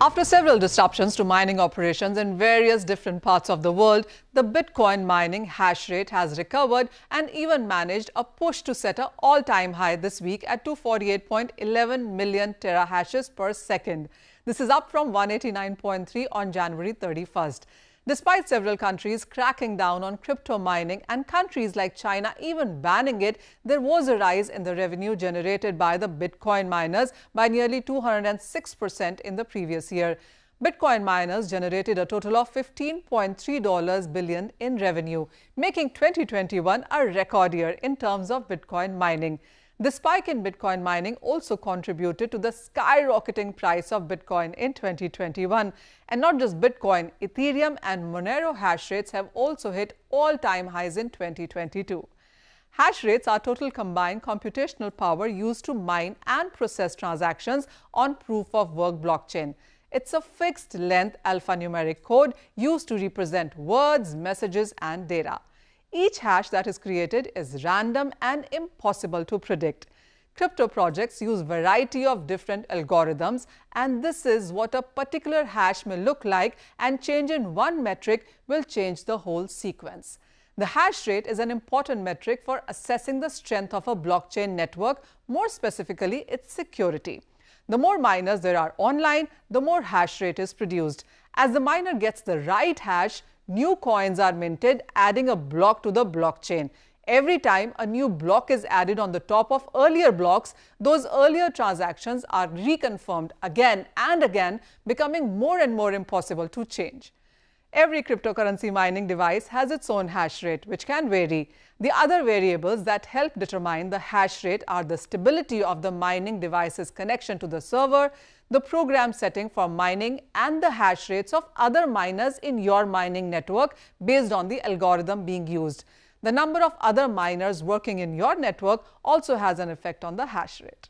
After several disruptions to mining operations in various different parts of the world, the Bitcoin mining hash rate has recovered and even managed a push to set an all-time high this week at 248.11 million terahashes per second. This is up from 189.3 on January 31st. Despite several countries cracking down on crypto mining and countries like China even banning it, there was a rise in the revenue generated by the Bitcoin miners by nearly 206% in the previous year. Bitcoin miners generated a total of $15.3 billion in revenue, making 2021 a record year in terms of Bitcoin mining. The spike in Bitcoin mining also contributed to the skyrocketing price of Bitcoin in 2021. And not just Bitcoin, Ethereum and Monero hash rates have also hit all-time highs in 2022. Hash rates are total combined computational power used to mine and process transactions on proof of work blockchain. It's a fixed length alphanumeric code used to represent words, messages and data. Each hash that is created is random and impossible to predict. Crypto projects use variety of different algorithms and this is what a particular hash may look like and change in one metric will change the whole sequence. The hash rate is an important metric for assessing the strength of a blockchain network, more specifically its security. The more miners there are online, the more hash rate is produced. As the miner gets the right hash, new coins are minted, adding a block to the blockchain. Every time a new block is added on the top of earlier blocks, those earlier transactions are reconfirmed again and again, becoming more and more impossible to change. Every cryptocurrency mining device has its own hash rate, which can vary. The other variables that help determine the hash rate are the stability of the mining device's connection to the server, the program setting for mining, and the hash rates of other miners in your mining network based on the algorithm being used. The number of other miners working in your network also has an effect on the hash rate.